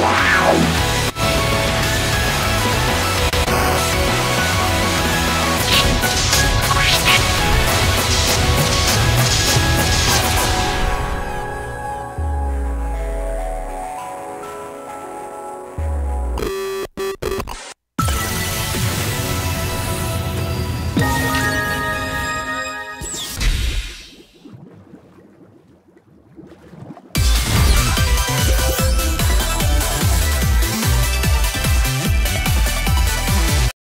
Wow.